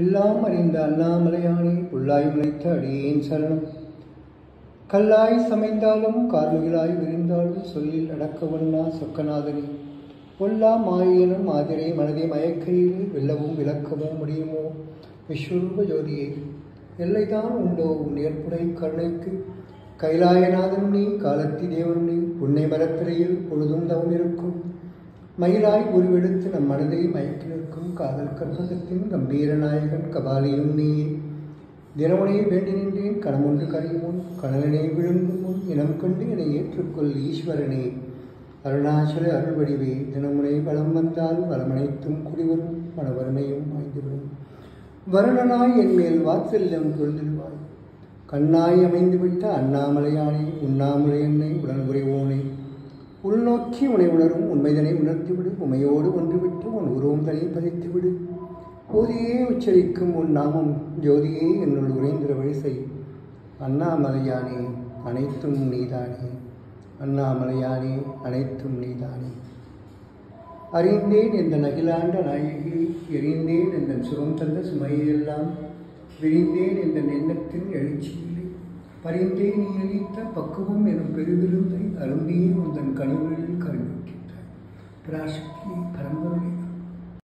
எல்லாம் அறிந்த அண்ணாமலையானே புல்லாய் முளைத்த அடியேன் சரணம். கல்லாய் சமைந்தாலும் கார்மிகளாய் விரிந்தாலும் சொல்லில் அடக்கவண்ணா சொக்கநாதனி. பொல்லா மாயினும் மாதிரை மனதை மயக்கையில் வெல்லவும் விளக்கவும் முடியுமோ? விஸ்வரூப ஜோதியே எல்லைதான் உண்டோ உன் ஏற்புடை கருணைக்கு? கைலாயநாதன் நீ காலத்தி தேவன் நீ புன்னை மரத்திரையில் பொழுதும் தவம் இருக்கும் மயிலாய் உருவெடுத்து நம் மனதை மயக்கி நிற்கும் காதல் கற்பகத்தின் கம்பீர நாயகன் கபாலியும் நீயே தினமுனையை வேண்டி நின்றேன் கணமொன்று கரையுமுன் கடலனை விழுங்கும் முன் இனம் கொண்டு என்னை ஏற்றுக்கொள் ஈஸ்வரனே. அருணாச்சல அருள்வடிவே தினமுனை வளம் வந்தால் வளமனைத்தும் குடிவரும் மனவருமையும் வாய்ந்துவிடும். வருணனாய் என் மேல் வாத்சல்யம் கொள்திடுவாய் கண்ணாய் அமைந்துவிட்ட அண்ணாமலையானே உண்ணாமலை என்னை உடன் உரைவோனே உள்நோக்கி உனை உணரும் உண்மைதனை உணர்த்திவிடு. உமையோடு ஒன்றுவிட்டு உன் உருவம் பதித்துவிடு. போதியே உச்சரிக்கும் உன் நாமம் ஜோதியே என்னுள் உறைந்திர வழிசை அண்ணாமலையானே அனைத்தும் நீதானே. அண்ணாமலையானே அனைத்தும் நீதானே. அறிந்தேன் எந்த நகிலாண்ட நாயகி எறிந்தேன் எந்த சுகம் தந்த சுமையெல்லாம் விரிந்தேன் எந்த எண்ணத்தின் எழுச்சியிலே. பறிந்தேன் நீ அளித்த பக்குவம் எனும் பெருவிருந்தை அருந்தியே கனவுகளில் கருவிக்கின்றாய் பராசக்தி பரம்பொருளே